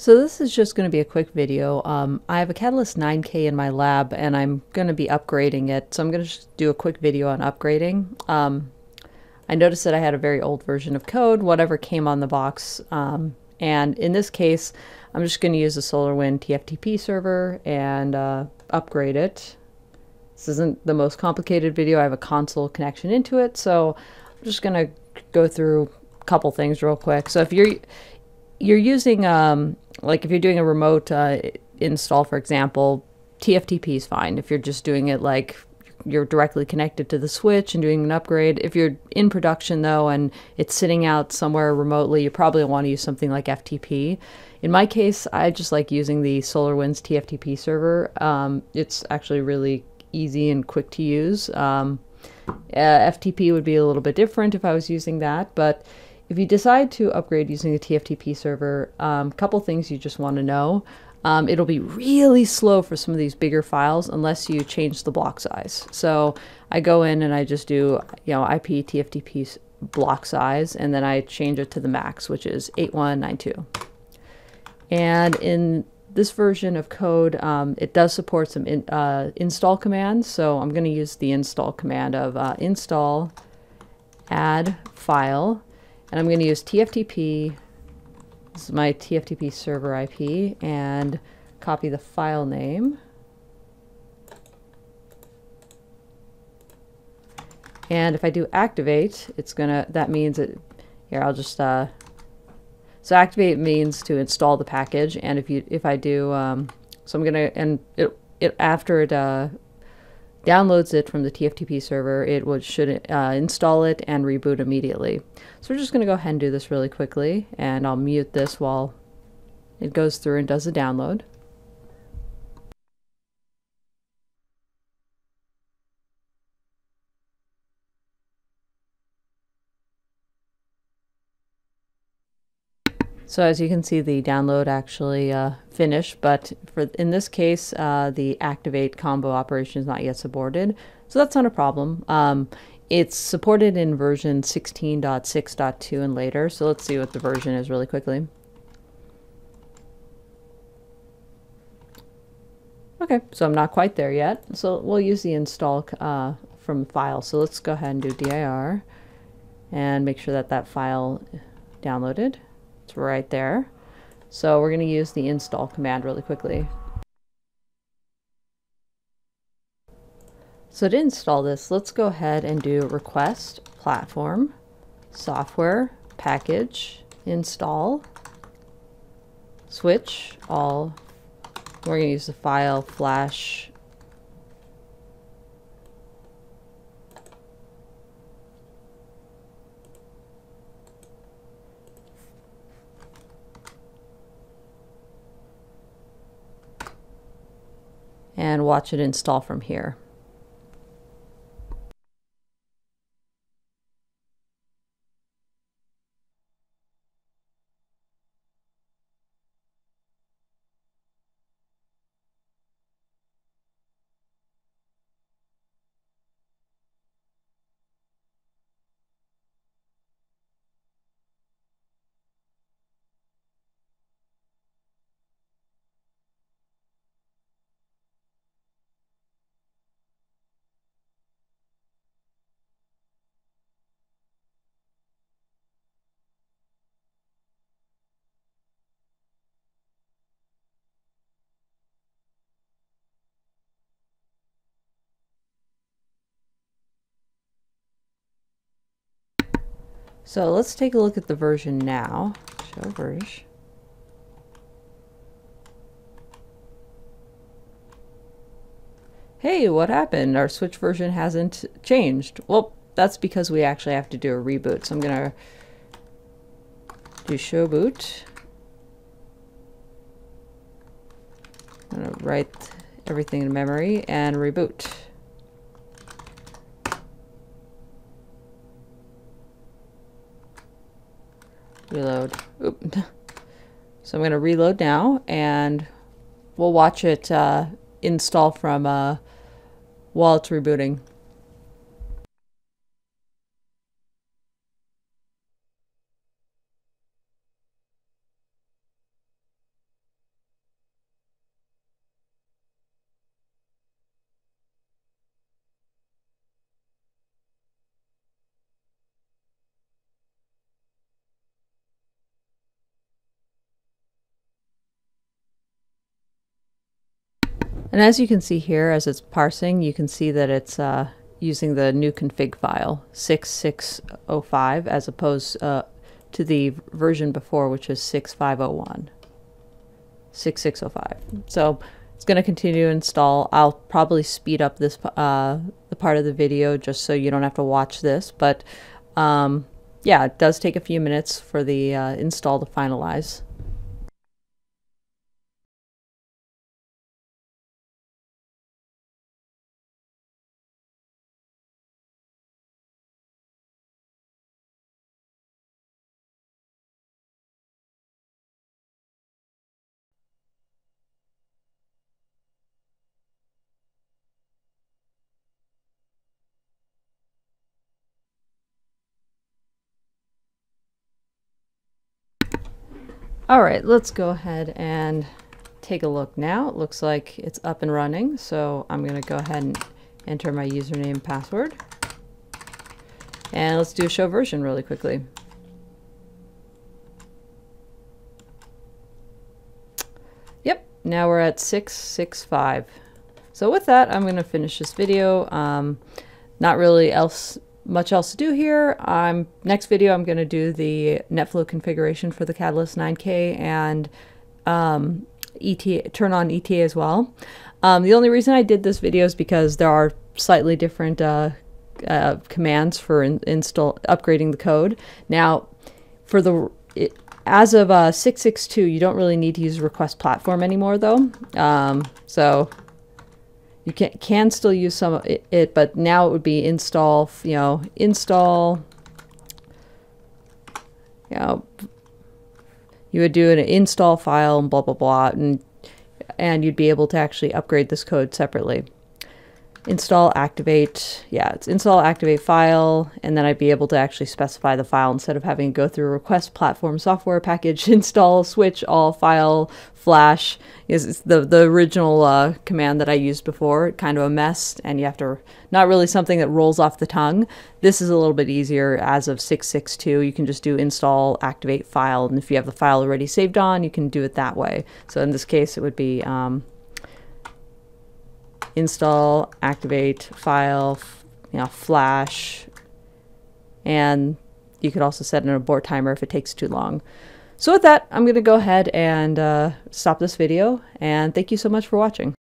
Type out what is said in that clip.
So this is just going to be a quick video. Um, I have a Catalyst 9K in my lab and I'm going to be upgrading it. So I'm going to just do a quick video on upgrading. Um, I noticed that I had a very old version of code, whatever came on the box. Um, and in this case, I'm just going to use the SolarWind TFTP server and uh, upgrade it. This isn't the most complicated video. I have a console connection into it. So I'm just going to go through a couple things real quick. So if you're you're using um, like if you're doing a remote uh, install, for example, TFTP is fine. If you're just doing it like you're directly connected to the switch and doing an upgrade. If you're in production though and it's sitting out somewhere remotely, you probably want to use something like FTP. In my case, I just like using the SolarWinds TFTP server. Um, it's actually really easy and quick to use. Um, uh, FTP would be a little bit different if I was using that, but if you decide to upgrade using the TFTP server, a um, couple things you just want to know. Um, it'll be really slow for some of these bigger files unless you change the block size. So I go in and I just do, you know, IP TFTP block size, and then I change it to the max, which is 8192. And in this version of code, um, it does support some in, uh, install commands. So I'm going to use the install command of uh, install add file and I'm going to use TFTP. This is my TFTP server IP and copy the file name. And if I do activate, it's gonna, that means it, here I'll just, uh, so activate means to install the package. And if you, if I do, um, so I'm gonna, and it, it after it, uh, downloads it from the TFTP server, it would, should uh, install it and reboot immediately. So we're just going to go ahead and do this really quickly, and I'll mute this while it goes through and does the download. So as you can see, the download actually uh, finished, but for in this case, uh, the activate combo operation is not yet supported. So that's not a problem. Um, it's supported in version 16.6.2 and later. So let's see what the version is really quickly. Okay, so I'm not quite there yet. So we'll use the install uh, from file. So let's go ahead and do dir and make sure that that file downloaded. It's right there. So we're going to use the install command really quickly. So to install this, let's go ahead and do request platform software package install switch all we're going to use the file flash and watch it install from here. So let's take a look at the version now. Show version. Hey, what happened? Our switch version hasn't changed. Well, that's because we actually have to do a reboot. So I'm going to do show boot. I'm going to write everything in memory and reboot. Reload. Oop. So I'm going to reload now and we'll watch it uh, install from uh, while it's rebooting. And as you can see here, as it's parsing, you can see that it's uh, using the new config file, 6605, as opposed uh, to the version before, which is 6501. 6605. So it's going to continue to install. I'll probably speed up this uh, the part of the video just so you don't have to watch this. But um, yeah, it does take a few minutes for the uh, install to finalize. All right, let's go ahead and take a look now. It looks like it's up and running, so I'm going to go ahead and enter my username and password. And let's do a show version really quickly. Yep, now we're at 665. So with that, I'm going to finish this video. Um, not really else much else to do here. Um, next video, I'm going to do the NetFlow configuration for the Catalyst 9K and um, ETA, turn on ETA as well. Um, the only reason I did this video is because there are slightly different uh, uh, commands for in, install upgrading the code. Now, for the it, as of uh, 662, you don't really need to use request platform anymore, though. Um, so you can can still use some of it, but now it would be install, you know, install, you know, you would do an install file and blah, blah, blah, and, and you'd be able to actually upgrade this code separately install activate yeah it's install activate file and then I'd be able to actually specify the file instead of having to go through request platform software package install switch all file flash. Is the the original uh, command that I used before kind of a mess and you have to not really something that rolls off the tongue. This is a little bit easier as of 662 you can just do install activate file and if you have the file already saved on you can do it that way. So in this case it would be um, install, activate, file, you know, flash, and you could also set an abort timer if it takes too long. So with that, I'm going to go ahead and uh, stop this video, and thank you so much for watching.